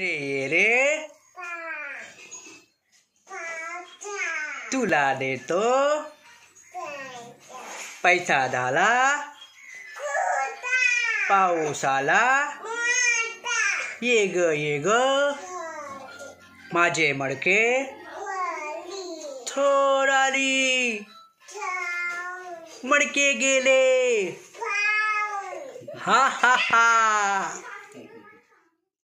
रे रे तुला देतो पैसा डाला पाऊस आला ये ग ये ग माझे मडके थोराली मडके गेले हा हा हा